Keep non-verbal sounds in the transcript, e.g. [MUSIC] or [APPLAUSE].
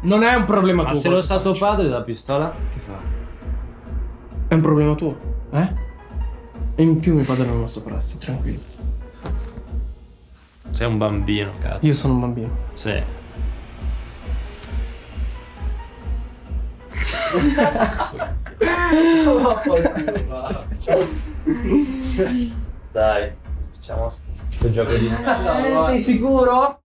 Non è un problema Ma tuo. se lo sa tuo padre la pistola, che fa? È un problema tuo, eh? E in più mio padre non lo saprà, stai tranquillo. Sei un bambino, cazzo. Io sono un bambino. Sì. [LAUGHS] Dai, facciamo sto gioco di... [LAUGHS] sei sicuro?